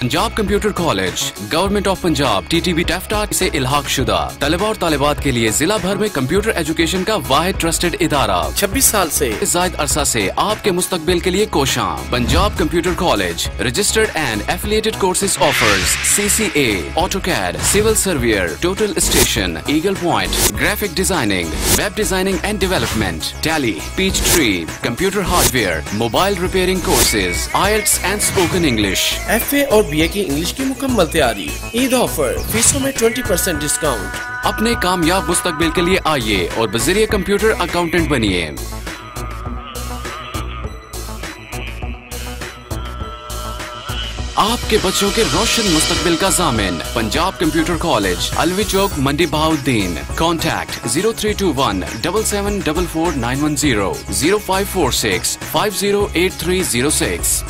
Punjab computer college government of Punjab T T B taffeta से इलाक शुदा। तलबा और तालिबात के लिए जिला भर में कंप्यूटर एजुकेशन का वाहिद ट्रस्टेड इदारा। 26 साल ऐसी जायद अरसा ऐसी आपके मुस्तबिल के लिए कोशा। Punjab computer college registered and affiliated courses offers C C A AutoCAD civil surveyor total station Eagle Point graphic designing web designing and development Tally Peachtree computer hardware mobile repairing courses IELTS and spoken English F A और B की English की मुकम्मल तैयारी। Eid offer फीसों में 20 percent discount अपने कामयाब मुस्तकबिल के लिए आइए और बजरिए कंप्यूटर अकाउंटेंट बनिए। आपके बच्चों के रोशन मुस्तकबिल का जामिन, Punjab computer college, Alvi Chowk, Mandi Bahauddin. Contact zero three two one double seven double four nine one zero zero five four six five zero eight three zero six